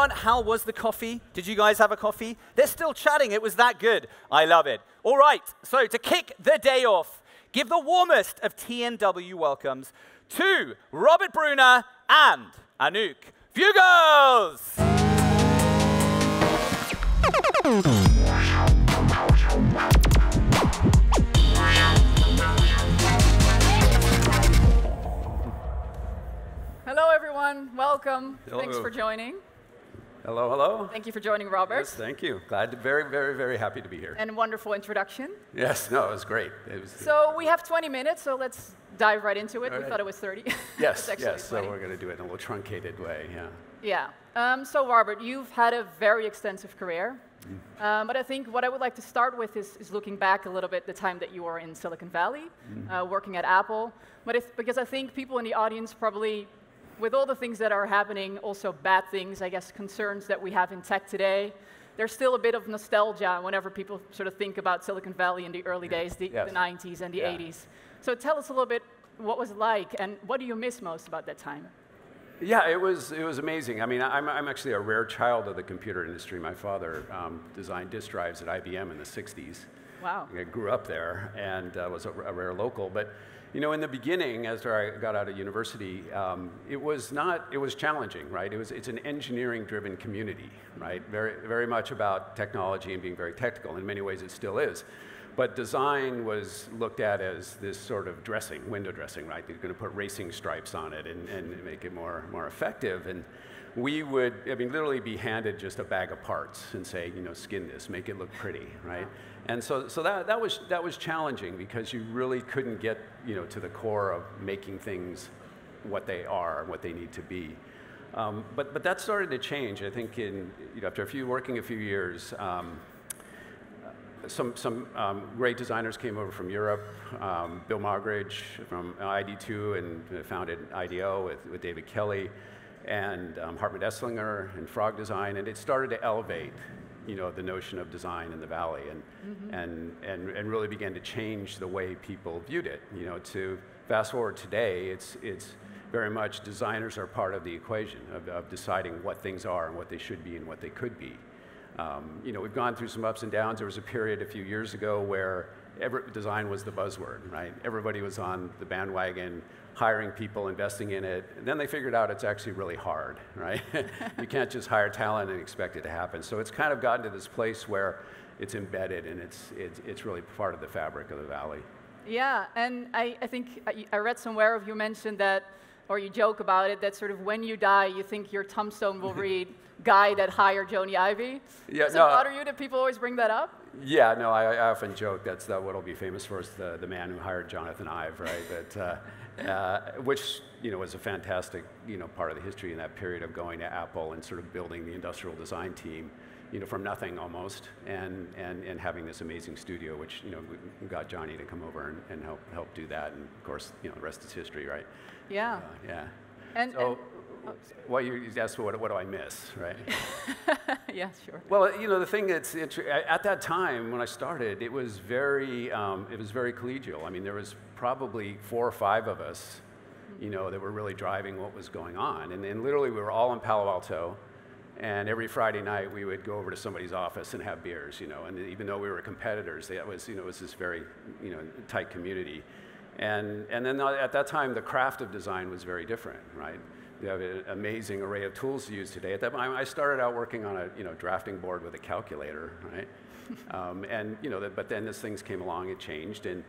Welcome back, everyone. How was the coffee? Did you guys have a coffee? They're still chatting. It was that good. I love it. All right, so to kick the day off, give the warmest of TNW welcomes to Robert Brunner and Anouk Vugels. Hello, everyone. Welcome. Hello. Thanks for joining. Hello, hello. Thank you for joining, Robert. Yes, thank you. Glad to, very, very, very happy to be here. And wonderful introduction. yes, no, it was great. It was, So we have 20 minutes, so let's dive right into it. All we right. thought it was 30. yes, yes. So we're going to do it in a little truncated way. Yeah. Yeah. Um, so, Robert, you've had a very extensive career. Mm. Um, but I think what I would like to start with is, is looking back a little bit the time that you were in Silicon Valley, Mm. uh, working at Apple. But if, because I think people in the audience probably, with all the things that are happening, also bad things, I guess, concerns that we have in tech today, there's still a bit of nostalgia whenever people sort of think about Silicon Valley in the early days, the, Yes. the 90s and the Yeah. 80s. So tell us a little bit what was it like and what do you miss most about that time? Yeah, it was, it was amazing. I mean, I'm, I'm actually a rare child of the computer industry. My father um, designed disk drives at IBM in the 60s. Wow. I grew up there and uh, was a, a rare local. But you know, in the beginning, after I got out of university, um, it was not. It was challenging, right? It was. It's an engineering-driven community, right? Very, very much about technology and being very technical. In many ways, it still is. But design was looked at as this sort of dressing, window dressing, right? You're going to put racing stripes on it and, and make it more, more effective. And we would, I mean, literally be handed just a bag of parts and say, you know, skin this, make it look pretty, right? And so, so that, that, was, that was challenging because you really couldn't get, you know, to the core of making things what they are what they need to be. Um, but, but that started to change. I think in, you know, after a few, working a few years, um, some, some um, great designers came over from Europe. Um, Bill Moggridge from ID2 and founded IDEO with, with David Kelley, and um, Hartmut Esslinger and Frog Design, and it started to elevate, you know, the notion of design in the valley, and, and, and, and really began to change the way people viewed it. You know, to fast forward today, it's, it's very much designers are part of the equation of, of deciding what things are and what they should be and what they could be. Um, you know, we've gone through some ups and downs. There was a period a few years ago where every, design was the buzzword, right? Everybody was on the bandwagon, hiring people, investing in it. And then they figured out it's actually really hard, right? you can't just hire talent and expect it to happen. So it's kind of gotten to this place where it's embedded and it's, it's, it's really part of the fabric of the valley. Yeah, and I, I think I, I read somewhere of you mentioned that, or you joke about it, that sort of when you die, you think your tombstone will read guy that hired Jony Ive. Yeah, Does it bother you that people always bring that up? Yeah, no, I, I often joke that's uh, what will be famous for is the, the man who hired Jonathan Ive, right? But, uh, uh, which you know was a fantastic you know part of the history in that period of going to Apple and sort of building the industrial design team, you know, from nothing almost, and and, and having this amazing studio, which you know got Jony to come over and, and help help do that, and of course you know the rest is history, right? Yeah. Uh, yeah. And, So, and well, you asked what what do I miss, right? yeah, sure. Well, you know, the thing that's interesting, at that time when I started, it was very, um, it was very collegial. I mean, there was probably four or five of us, you know, that were really driving what was going on, and, and literally we were all in Palo Alto, and every Friday night we would go over to somebody's office and have beers, you know, and even though we were competitors, it was, you know, it was this very, you know, tight community, and and then at that time the craft of design was very different, right? You have an amazing array of tools to use today. At that I started out working on a you know drafting board with a calculator, right? um, and you know, but then as things came along, it changed, and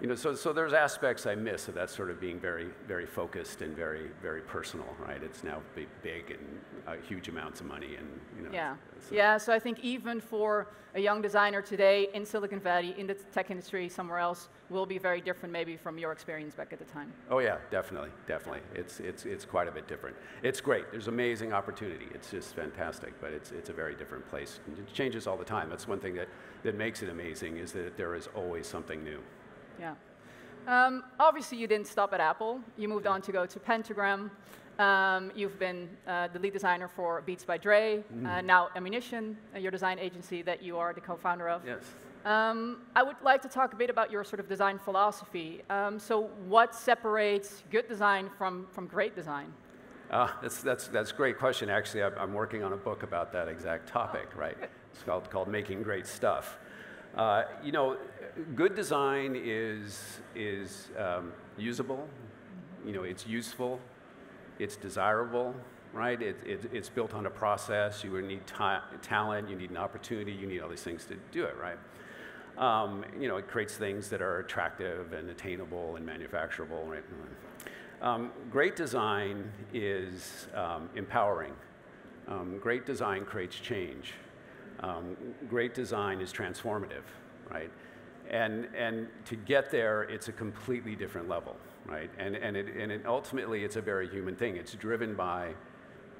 you know, so so there's aspects I miss of that sort of being very very focused and very very personal, right? It's now big, big and uh, huge amounts of money, and you know. Yeah. so- Yeah, so I think even for a young designer today in Silicon Valley, in the tech industry, somewhere else, will be very different maybe from your experience back at the time. Oh yeah, definitely, definitely. It's it's it's quite a bit different. It's great. There's amazing opportunity. It's just fantastic, but it's it's a very different place. And It changes all the time. That's one thing that that makes it amazing is that there is always something new. Yeah. Um, obviously, you didn't stop at Apple. You moved on to go to Pentagram. Um, you've been uh, the lead designer for Beats by Dre, uh, now Ammunition, uh, your design agency that you are the co-founder of. Yes. Um, I would like to talk a bit about your sort of design philosophy. Um, so, what separates good design from, from great design? Uh, that's, that's, that's a great question. Actually, I'm working on a book about that exact topic, oh, right? It's called, called Making Great Stuff. Uh, you know, good design is, is um, usable, you know, it's useful, it's desirable, right? It, it, it's built on a process. You need ta talent, you need an opportunity, you need all these things to do it, right? Um, you know, it creates things that are attractive and attainable and manufacturable, right? Um, great design is um, empowering. Um, great design creates change. Um, great design is transformative, right? And, and to get there, it's a completely different level, right? And, and, it, and it ultimately, it's a very human thing. It's driven by,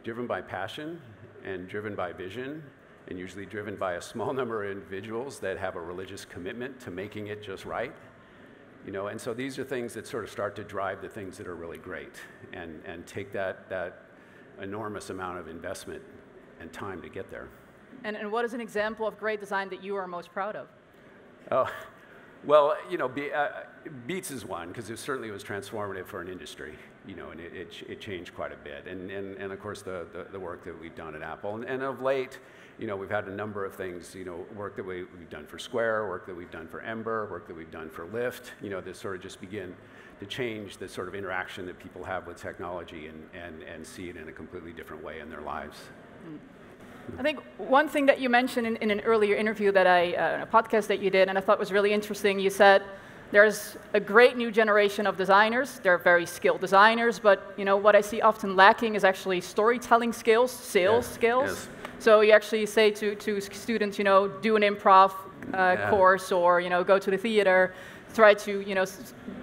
driven by passion and driven by vision and usually driven by a small number of individuals that have a religious commitment to making it just right you know, and so these are things that sort of start to drive the things that are really great and, and take that, that enormous amount of investment and time to get there. And, and what is an example of great design that you are most proud of? Oh, well, you know, Be, uh, Beats is one because it certainly was transformative for an industry, you know, and it, it, it changed quite a bit. And, and, and of course, the, the, the, work that we've done at Apple. And, and of late, you know, we've had a number of things, you know, work that we, have done for Square, work that we've done for Ember, work that we've done for Lyft, you know, that sort of just begin to change the sort of interaction that people have with technology and, and, and see it in a completely different way in their lives. I think one thing that you mentioned in, in an earlier interview that I, uh, a podcast that you did, and I thought was really interesting, you said there's a great new generation of designers. They're very skilled designers, but you know what I see often lacking is actually storytelling skills, sales yes, skills. Yes. So you actually say to, to students, you know, do an improv uh, yeah. course or, you know, go to the theater, try to, you know,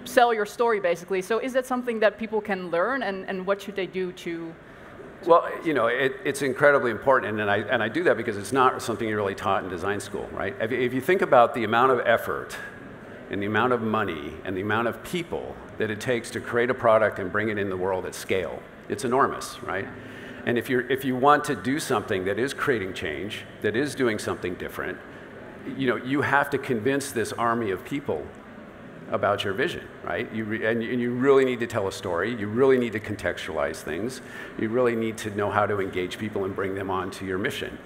sell your story basically. So is that something that people can learn and, and what should they do to, well, you know, it, it's incredibly important, and I, and I do that because it's not something you're really taught in design school, right? If, if you think about the amount of effort and the amount of money and the amount of people that it takes to create a product and bring it in the world at scale, it's enormous, right? And if, you're, if you want to do something that is creating change, that is doing something different, you know, you have to convince this army of people about your vision, right? You and, and, you really need to tell a story. You really need to contextualize things. You really need to know how to engage people and bring them on to your mission.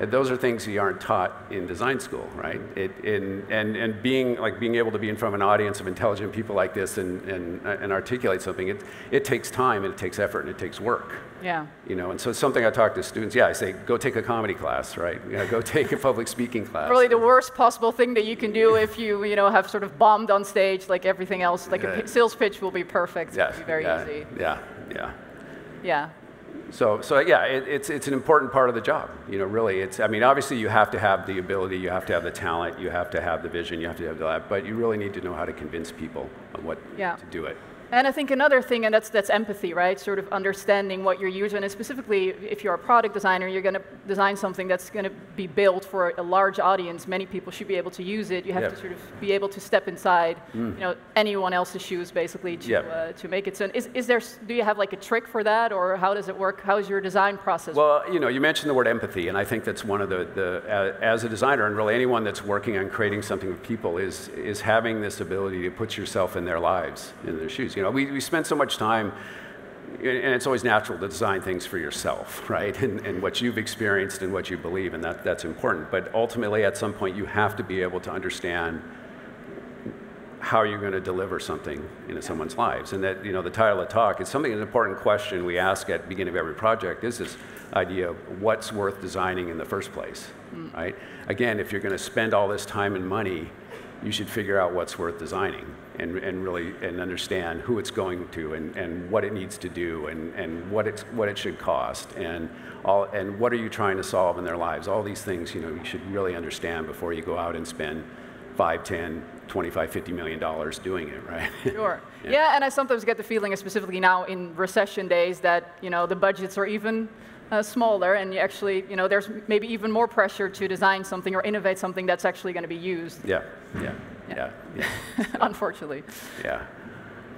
And those are things you aren't taught in design school, right? It, in, and, and being, like, being able to be in front of an audience of intelligent people like this and, and, and articulate something, it, it takes time and it takes effort and it takes work. Yeah. You know, and so it's something I talk to students. Yeah, I say, go take a comedy class, right? You know, go take a public speaking class. Really, the worst possible thing that you can do if you, you know, have sort of bombed on stage, like everything else, like a sales pitch will be perfect. Yeah. It'll be very yeah, easy. Yeah. Yeah. Yeah. So, so yeah, it, it's, it's an important part of the job. You know, really, it's, I mean, obviously you have to have the ability, you have to have the talent, you have to have the vision, you have to have that, but you really need to know how to convince people on what yeah. to do it. And I think another thing, and that's, that's empathy, right? Sort of understanding what your user, using. And specifically, if you're a product designer, you're going to design something that's going to be built for a large audience. Many people should be able to use it. You have yep. to sort of be able to step inside, mm. you know, anyone else's shoes, basically, to, yep. uh, to make it. So is, is there, do you have like a trick for that, or how does it work? How is your design process? Well, you know, you mentioned the word empathy, and I think that's one of the, the uh, as a designer, and really anyone that's working on creating something with people, is, is having this ability to put yourself in their lives, in their shoes. You know, we, we spend so much time, and it's always natural to design things for yourself, right? And, and what you've experienced and what you believe, and that, that's important. But ultimately, at some point, you have to be able to understand how you're going to deliver something into someone's lives. And that, you know, the title of the talk is something, an important question we ask at the beginning of every project is this idea of what's worth designing in the first place, mm. right? Again, if you're going to spend all this time and money you should figure out what's worth designing and, and really and understand who it's going to and, and what it needs to do and, and what, it's, what it should cost and, all, and what are you trying to solve in their lives. All these things you, know, you should really understand before you go out and spend 5, 10, 25, 50 million dollars doing it, right? Sure. yeah. yeah, and I sometimes get the feeling, specifically now in recession days, that you know the budgets are even uh, smaller, and you actually, you know, there's maybe even more pressure to design something or innovate something that's actually going to be used. Yeah, yeah, yeah, yeah. Unfortunately. Yeah.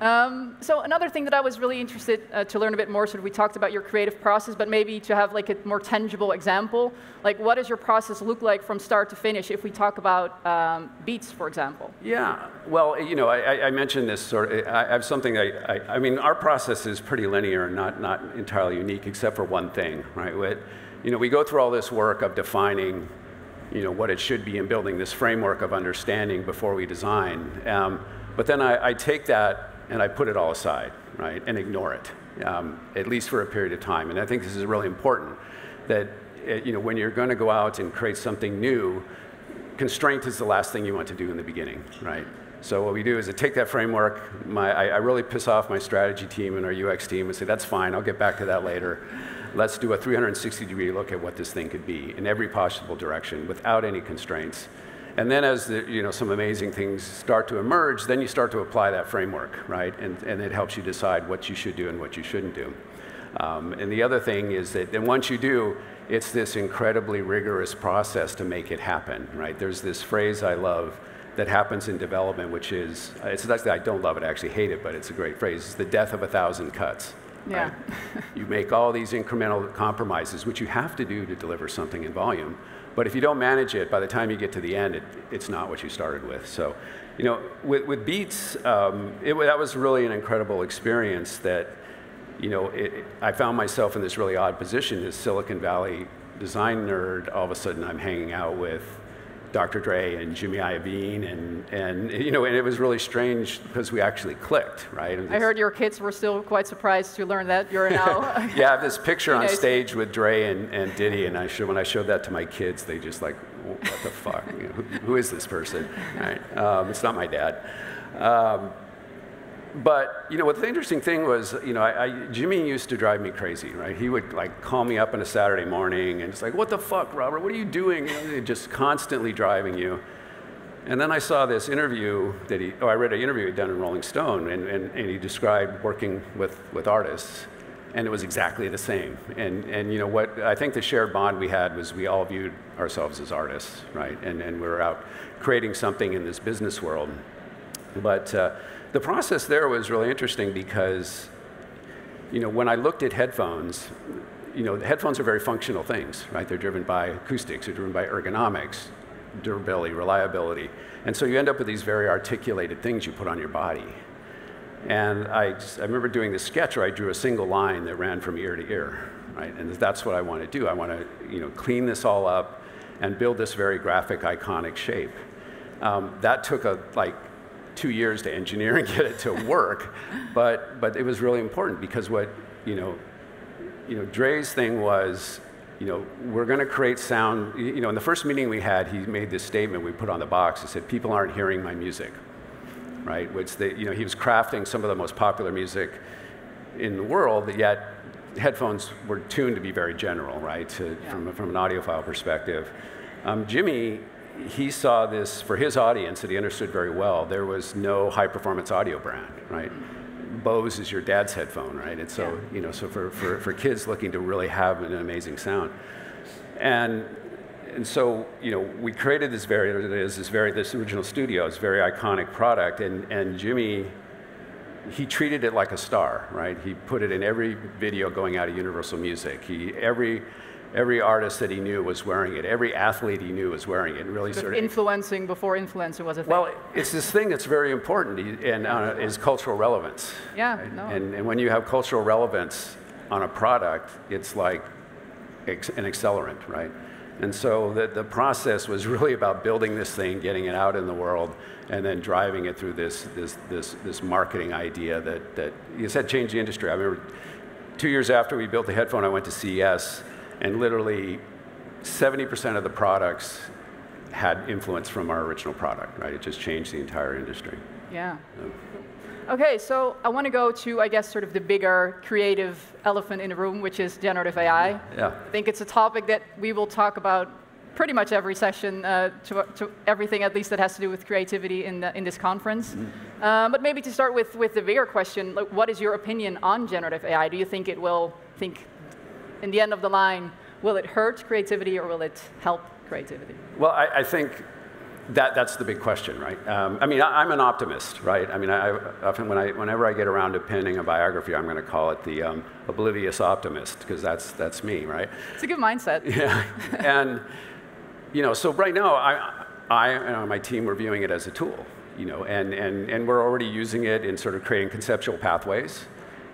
Um, so another thing that I was really interested uh, to learn a bit more, so we talked about your creative process, but maybe to have like a more tangible example, like what does your process look like from start to finish if we talk about um, beats, for example? Yeah, well, you know, I, I mentioned this sort of, I have something, I, I, I, mean, our process is pretty linear and not, not entirely unique except for one thing, right? With, you know, we go through all this work of defining, you know, what it should be in building this framework of understanding before we design. Um, but then I, I take that and I put it all aside, right, and ignore it, um, at least for a period of time. And I think this is really important that, uh, you know, when you're going to go out and create something new, constraint is the last thing you want to do in the beginning, right? So what we do is I take that framework, my, I, I really piss off my strategy team and our UX team and say, that's fine, I'll get back to that later. Let's do a 360 degree look at what this thing could be in every possible direction without any constraints. And then as the, you know, some amazing things start to emerge, then you start to apply that framework, right? And, and it helps you decide what you should do and what you shouldn't do. Um, and the other thing is that then once you do, it's this incredibly rigorous process to make it happen, right? There's this phrase I love that happens in development, which is, it's actually, I don't love it, I actually hate it, but it's a great phrase. It's the death of a thousand cuts. Yeah. Right? you make all these incremental compromises, which you have to do to deliver something in volume. But if you don't manage it, by the time you get to the end, it, it's not what you started with. So, you know, with, with Beats, um, it, that was really an incredible experience that, you know, it, I found myself in this really odd position as Silicon Valley design nerd. All of a sudden, I'm hanging out with Dr. Dre and Jimmy Iovine, and, and you know, and it was really strange because we actually clicked, right? I heard your kids were still quite surprised to learn that you're now. yeah, I have this picture on stage with Dre and, and Diddy, and I show, when I showed that to my kids, they just like, what the fuck? You know, who, who is this person? Right? Um, it's not my dad. Um, but you know what the interesting thing was you know I, I, jimmy used to drive me crazy right? He would like call me up on a saturday morning and just like what the fuck robert? What are you doing? Just constantly driving you. And then i saw this interview that he oh i read an interview he'd done in rolling stone and, and, and he described working with, with artists and it was exactly the same. And, and you know what i think the shared bond we had was we all viewed ourselves as artists right? And, and we were out creating something in this business world. But uh, the process there was really interesting because, you know, when I looked at headphones, you know, headphones are very functional things, right? They're driven by acoustics, they're driven by ergonomics, durability, reliability. And so you end up with these very articulated things you put on your body. And I, just, I remember doing this sketch where I drew a single line that ran from ear to ear, right? And that's what I want to do. I want to, you know, clean this all up and build this very graphic, iconic shape. Um, that took a, like, two years to engineer and get it to work, but, but it was really important because what, you know, you know, Dre's thing was, you know, we're going to create sound. You know, in the first meeting we had, he made this statement we put on the box. He said, people aren't hearing my music, right? Which, they, you know, he was crafting some of the most popular music in the world, yet headphones were tuned to be very general, right, to, yeah. from, from an audiophile perspective. Um, Jimmy he saw this for his audience that he understood very well. There was no high performance audio brand, right? Bose is your dad's headphone, right? And so, yeah. you know, so for, for, for kids looking to really have an amazing sound. And, and so, you know, we created this very, this very, this original studio, this very iconic product, and, and Jimmy, he treated it like a star, right? He put it in every video going out of Universal Music. He, every, every artist that he knew was wearing it. Every athlete he knew was wearing it. really sort of influencing before influencer was a thing. Well, it's this thing that's very important, and uh, is cultural relevance. Yeah, right? no. And, and when you have cultural relevance on a product, it's like an accelerant, right? And so the, the process was really about building this thing, getting it out in the world, and then driving it through this, this, this, this marketing idea that, that you said changed the industry. I remember two years after we built the headphone, I went to CES, and literally 70% of the products had influence from our original product, right? It just changed the entire industry. Yeah. So. Okay, so I want to go to, I guess, sort of the bigger creative elephant in the room, which is generative AI. Yeah. I think it's a topic that we will talk about pretty much every session, uh, to, to, everything at least that has to do with creativity in, the, in this conference. Mm -hmm. but maybe to start with, with the bigger question, like, what is your opinion on generative AI? Do you think it will think in the end of the line, will it hurt creativity or will it help creativity? Well, I, I think that, that's the big question, right? Um, I mean, I, am an optimist, right? I mean, I, often when I, whenever I get around to penning a biography, I'm going to call it the um, oblivious optimist because that's, that's me, right? It's a good mindset. Yeah, and you know, so right now, I, I and my team, we're viewing it as a tool, you know, and, and, and we're already using it in sort of creating conceptual pathways.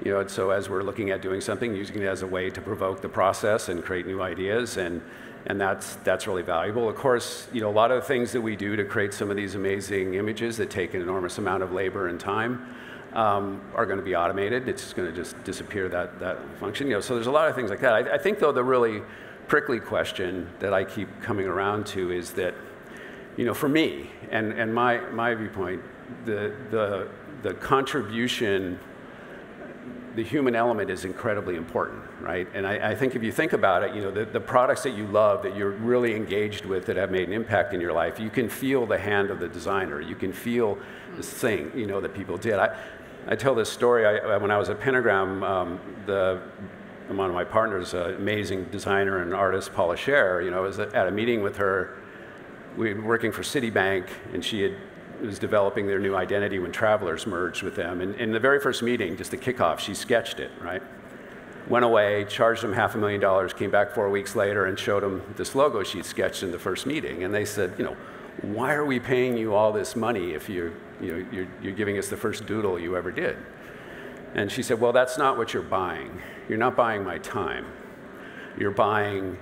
You know, and so as we're looking at doing something, using it as a way to provoke the process and create new ideas and and that's, that's really valuable. Of course, you know, a lot of the things that we do to create some of these amazing images that take an enormous amount of labor and time um, are going to be automated. It's going to just disappear that, that function. You know, so there's a lot of things like that. I, I think, though, the really prickly question that I keep coming around to is that, you know, for me and, and my, my viewpoint, the, the, the contribution the human element is incredibly important, right? And I, I, think if you think about it, you know, the, the products that you love, that you're really engaged with, that have made an impact in your life, you can feel the hand of the designer. You can feel this thing, you know, that people did. I, I tell this story. I, when I was at Pentagram, um, the one of my partners, uh, amazing designer and artist, Paula Scher, you know, I was at a meeting with her. We were working for Citibank, and she had was developing their new identity when Travelers merged with them. And in the very first meeting, just the kickoff, she sketched it, right? Went away, charged them half a million dollars, came back four weeks later and showed them this logo she'd sketched in the first meeting. And they said, you know, why are we paying you all this money if you, you know, you're, you're giving us the first doodle you ever did? And she said, well, that's not what you're buying. You're not buying my time. You're buying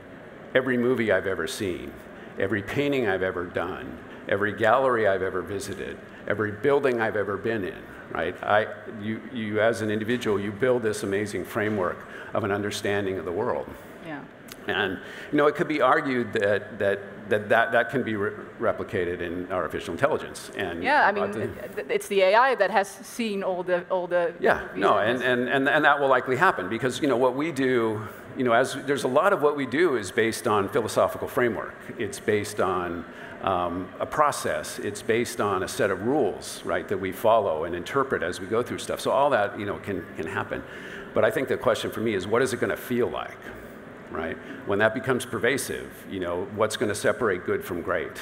every movie I've ever seen, every painting I've ever done, every gallery I've ever visited, every building I've ever been in, right? I, you, you, as an individual, you build this amazing framework of an understanding of the world. Yeah. And, you know, it could be argued that that, that, that, that can be re replicated in artificial intelligence. And yeah, I mean, it's the AI that has seen all the, all the Yeah, no, and, and, and, and that will likely happen because, you know, what we do, you know, as there's a lot of what we do is based on philosophical framework. It's based on um, a process. It's based on a set of rules, right, that we follow and interpret as we go through stuff. So all that, you know, can, can happen. But I think the question for me is, what is it going to feel like, right? When that becomes pervasive, you know, what's going to separate good from great?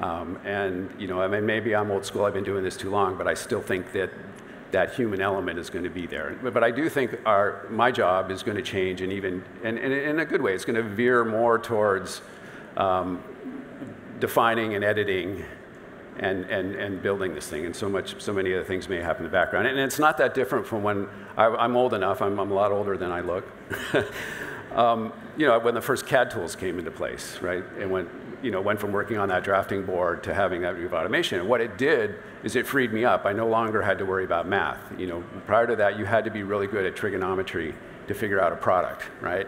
Um, and, you know, I mean, maybe I'm old school, I've been doing this too long, but I still think that that human element is going to be there. But I do think our, my job is going to change and even, and, and in a good way, it's going to veer more towards um, defining and editing and, and, and building this thing. And so much, so many other things may happen in the background. And it's not that different from when I, am old enough. I'm, I'm, a lot older than I look. um, you know, when the first CAD tools came into place, right? And when you know went from working on that drafting board to having that view of automation. And what it did is it freed me up. I no longer had to worry about math. You know, prior to that, you had to be really good at trigonometry to figure out a product, right?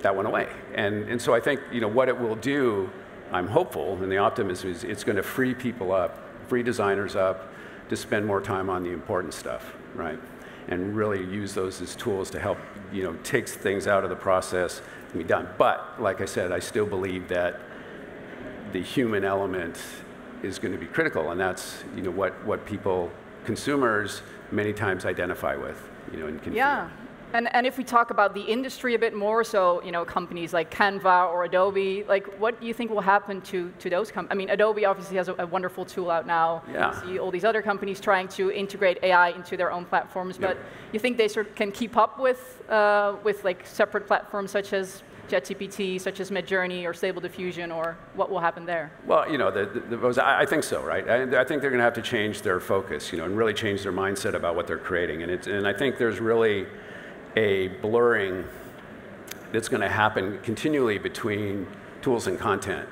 That went away. And, and so I think you know what it will do I'm hopeful, and the optimism is it's going to free people up, free designers up to spend more time on the important stuff, right? And really use those as tools to help, you know, take things out of the process and be done. But like I said, I still believe that the human element is going to be critical, and that's, you know, what, what people, consumers, many times identify with, you know, and can yeah. Feel. And, and if we talk about the industry a bit more, so you know companies like Canva or Adobe, like what do you think will happen to, to those companies? I mean, Adobe obviously has a, a, wonderful tool out now. Yeah. You see all these other companies trying to integrate AI into their own platforms, but you think they sort of can keep up with uh, with like separate platforms such as ChatGPT, such as Midjourney or Stable Diffusion, or what will happen there? Well, you know, the, the, the, I think so, right? I, I think they're going to have to change their focus, you know, and really change their mindset about what they're creating. And, it's, and I think there's really a blurring that's going to happen continually between tools and content.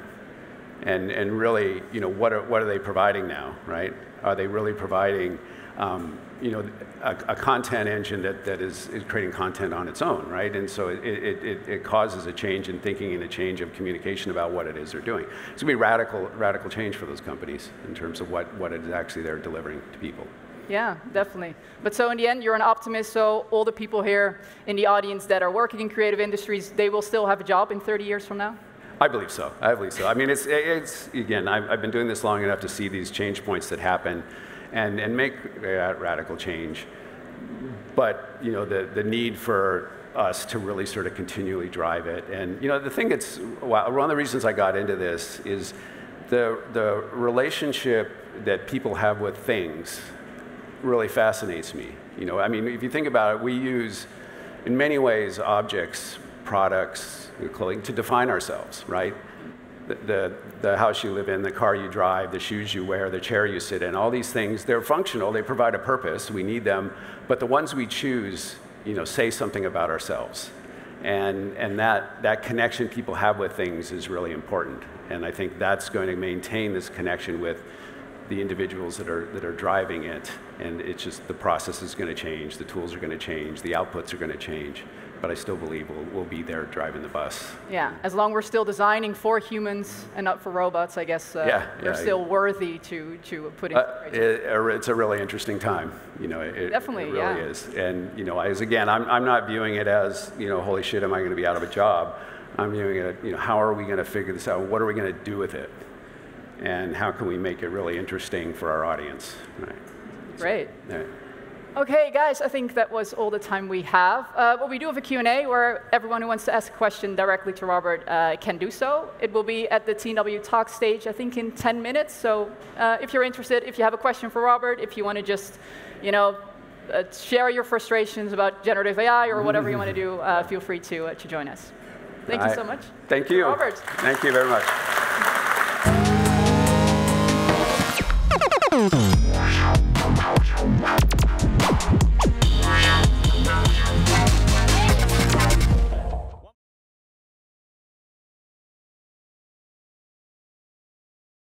And, and really, you know, what are, what are they providing now, right? Are they really providing, um, you know, a, a, content engine that, that is, is creating content on its own, right? And so it, it, it, causes a change in thinking and a change of communication about what it is they're doing. It's going to be radical, radical change for those companies in terms of what, what it is actually they're delivering to people. Yeah, definitely. But so in the end, you're an optimist, so all the people here in the audience that are working in creative industries, they will still have a job in 30 years from now? I believe so. I believe so. I mean, it's, it's again, I've, I've been doing this long enough to see these change points that happen and, and make radical change. But, you know, the, the need for us to really sort of continually drive it. And, you know, the thing that's, well, one of the reasons I got into this is the, the relationship that people have with things really fascinates me. You know, I mean, if you think about it, we use, in many ways, objects, products, clothing to define ourselves, right? The, the, house you live in, the car you drive, the shoes you wear, the chair you sit in, all these things, they're functional, they provide a purpose, we need them, but the ones we choose, you know, say something about ourselves. And, and that, that connection people have with things is really important. And I think that's going to maintain this connection with the individuals that are, that are driving it. And it's just the process is going to change, the tools are going to change, the outputs are going to change but I still believe we'll, we'll be there driving the bus. Yeah, as long as we're still designing for humans and not for robots, I guess uh, yeah, they're yeah, still yeah. worthy to, to put in. Uh, it, it's a really interesting time. You know, it, Definitely, it really yeah. is. And, you know, as again, I'm, I'm not viewing it as, you know, holy shit, am I going to be out of a job? I'm viewing it, you know, how are we going to figure this out? What are we going to do with it? And how can we make it really interesting for our audience? Right. Great. So, yeah. Okay, guys, I think that was all the time we have. Uh, but we do have a Q&A where everyone who wants to ask a question directly to Robert uh, can do so. It will be at the TNW Talk stage, I think, in 10 minutes. So uh, if you're interested, if you have a question for Robert, if you want to just, you know, uh, share your frustrations about generative AI or whatever you want to do, uh, feel free to, uh, to join us. Thank you so much. Thank you. Robert. Thank you very much.